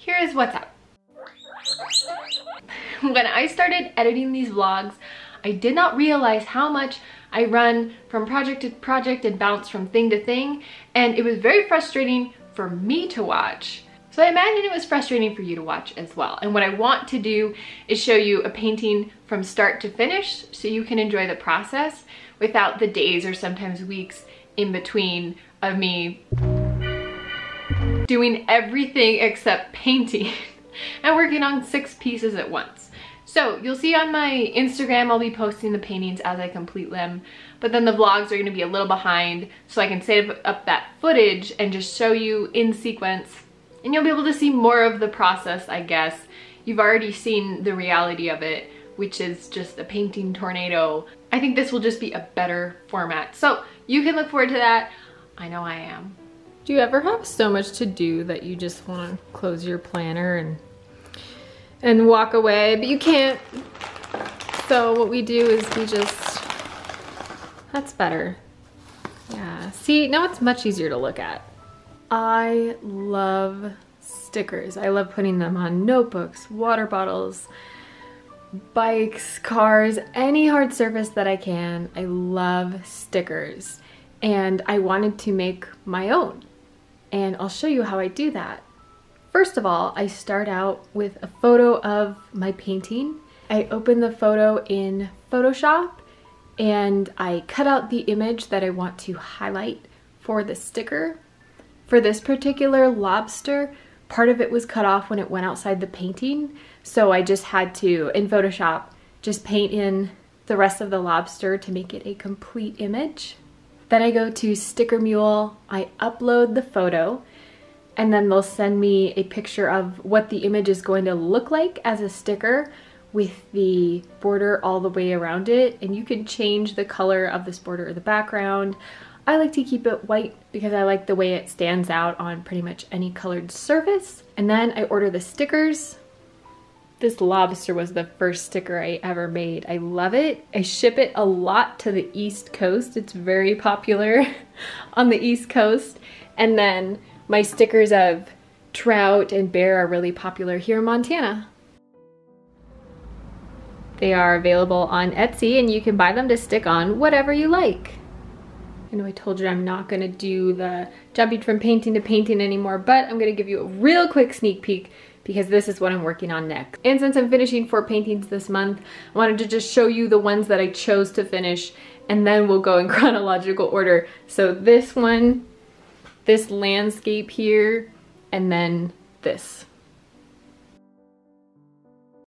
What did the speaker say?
here is what's up. When I started editing these vlogs, I did not realize how much I run from project to project and bounce from thing to thing, and it was very frustrating for me to watch. So I imagine it was frustrating for you to watch as well. And what I want to do is show you a painting from start to finish so you can enjoy the process without the days or sometimes weeks in between of me doing everything except painting and working on six pieces at once. So you'll see on my Instagram, I'll be posting the paintings as I complete them, but then the vlogs are gonna be a little behind so I can save up that footage and just show you in sequence and you'll be able to see more of the process, I guess. You've already seen the reality of it, which is just a painting tornado. I think this will just be a better format. So you can look forward to that. I know I am. Do you ever have so much to do that you just want to close your planner and and walk away, but you can't? So what we do is we just, that's better. Yeah, see, now it's much easier to look at. I love stickers. I love putting them on notebooks, water bottles, bikes, cars, any hard surface that I can. I love stickers and I wanted to make my own and I'll show you how I do that. First of all, I start out with a photo of my painting. I open the photo in Photoshop and I cut out the image that I want to highlight for the sticker. For this particular lobster, part of it was cut off when it went outside the painting, so I just had to, in Photoshop, just paint in the rest of the lobster to make it a complete image. Then I go to Sticker Mule, I upload the photo, and then they'll send me a picture of what the image is going to look like as a sticker with the border all the way around it. And you can change the color of this border or the background. I like to keep it white because I like the way it stands out on pretty much any colored surface. And then I order the stickers. This lobster was the first sticker I ever made. I love it. I ship it a lot to the East Coast. It's very popular on the East Coast. And then my stickers of trout and bear are really popular here in Montana. They are available on Etsy and you can buy them to stick on whatever you like. I know I told you I'm not gonna do the jumping from painting to painting anymore, but I'm gonna give you a real quick sneak peek because this is what I'm working on next. And since I'm finishing four paintings this month, I wanted to just show you the ones that I chose to finish and then we'll go in chronological order. So this one, this landscape here, and then this.